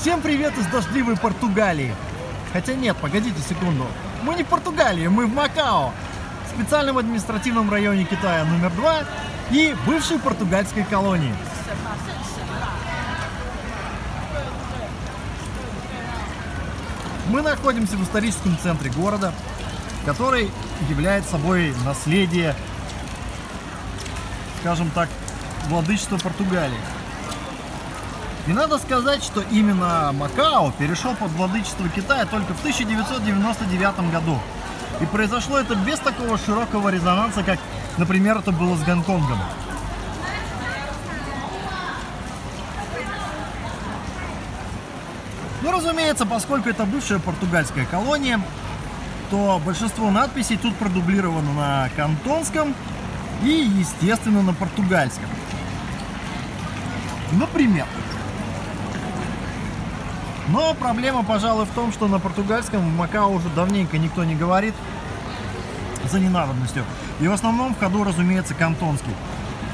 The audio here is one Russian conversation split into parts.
Всем привет из дождливой Португалии. Хотя нет, погодите секунду. Мы не в Португалии, мы в Макао, в специальном административном районе Китая номер два и бывшей португальской колонии. Мы находимся в историческом центре города, который является собой наследие, скажем так, владычества Португалии. И надо сказать, что именно Макао перешел под владычество Китая только в 1999 году. И произошло это без такого широкого резонанса, как, например, это было с Гонконгом. Ну, разумеется, поскольку это бывшая португальская колония, то большинство надписей тут продублировано на кантонском и, естественно, на португальском. Например, но проблема, пожалуй, в том, что на португальском в Макао уже давненько никто не говорит за ненадобностью. И в основном в ходу, разумеется, кантонский.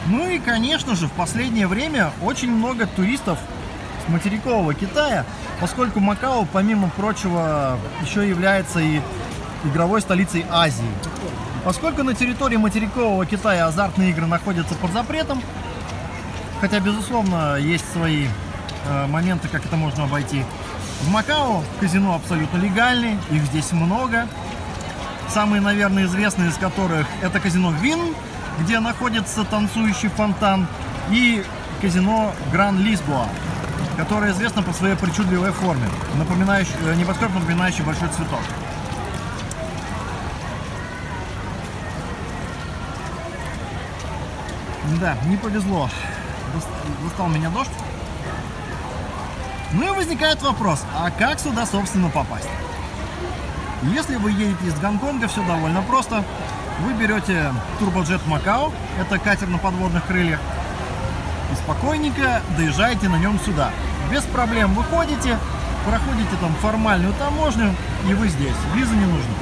Ну и, конечно же, в последнее время очень много туристов с материкового Китая, поскольку Макао, помимо прочего, еще является и игровой столицей Азии. Поскольку на территории материкового Китая азартные игры находятся под запретом, хотя, безусловно, есть свои моменты, как это можно обойти, в Макао казино абсолютно легальные, их здесь много. Самые, наверное, известные из которых это казино Вин, где находится танцующий фонтан, и казино Гран Лисбоа, которое известно по своей причудливой форме, напоминающий, э, небоскреб, напоминающий большой цветок. Да, не повезло. Достал меня дождь. Ну и возникает вопрос, а как сюда, собственно, попасть? Если вы едете из Гонконга, все довольно просто. Вы берете турбоджет Макао, это катер на подводных крыльях, и спокойненько доезжаете на нем сюда. Без проблем выходите, проходите там формальную таможню, и вы здесь. Виза не нужна.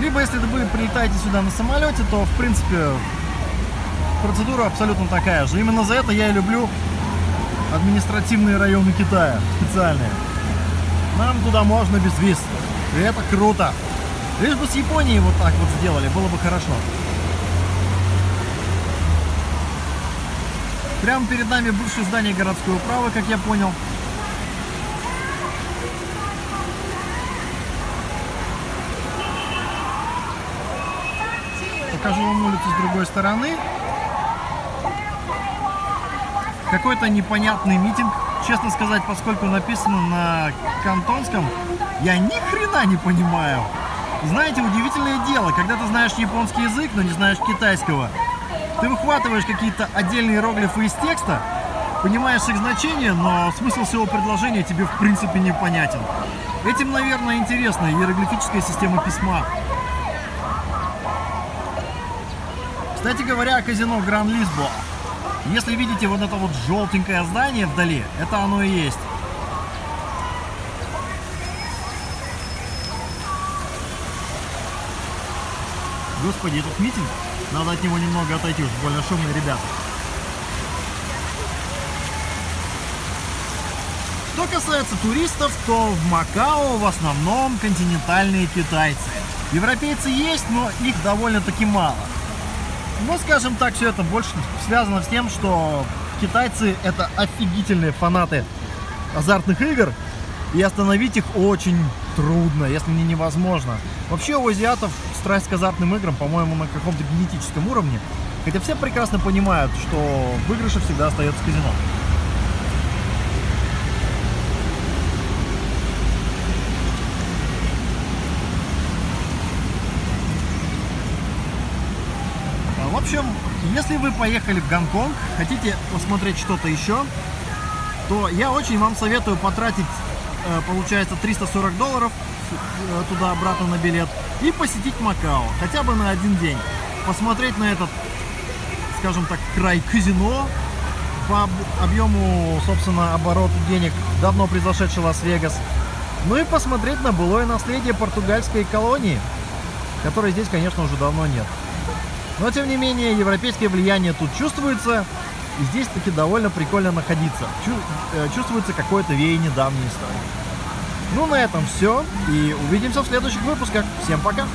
Либо, если вы прилетаете сюда на самолете, то, в принципе, процедура абсолютно такая же. Именно за это я и люблю административные районы Китая, специальные. Нам туда можно без виз. И это круто. Лишь бы с Японией вот так вот сделали, было бы хорошо. Прямо перед нами бывшее здание городской управы, как я понял. Покажу вам улицу с другой стороны. Какой-то непонятный митинг, честно сказать, поскольку написано на кантонском, я ни хрена не понимаю. Знаете, удивительное дело, когда ты знаешь японский язык, но не знаешь китайского, ты выхватываешь какие-то отдельные иероглифы из текста, понимаешь их значение, но смысл всего предложения тебе в принципе непонятен. Этим, наверное, интересна иероглифическая система письма. Кстати говоря, казино Гран Лисбоа. Если видите вот это вот желтенькое здание вдали, это оно и есть. Господи, этот митинг, надо от него немного отойти, уж больно шумные ребята. Что касается туристов, то в Макао в основном континентальные китайцы. Европейцы есть, но их довольно-таки мало. Ну, скажем так, все это больше связано с тем, что китайцы это офигительные фанаты азартных игр, и остановить их очень трудно, если не невозможно. Вообще у азиатов страсть к азартным играм, по-моему, на каком-то генетическом уровне, хотя все прекрасно понимают, что выигрыша всегда остается казино. Общем, если вы поехали в Гонконг, хотите посмотреть что-то еще, то я очень вам советую потратить, э, получается, 340 долларов э, туда-обратно на билет и посетить Макао, хотя бы на один день. Посмотреть на этот, скажем так, край казино, по объему, собственно, оборота денег, давно произошедший Лас-Вегас. Ну и посмотреть на былое наследие португальской колонии, которой здесь, конечно, уже давно нет. Но, тем не менее, европейское влияние тут чувствуется. И здесь таки довольно прикольно находиться. Чу- чувствуется какое-то веяние давней истории. Ну, на этом все. И увидимся в следующих выпусках. Всем пока!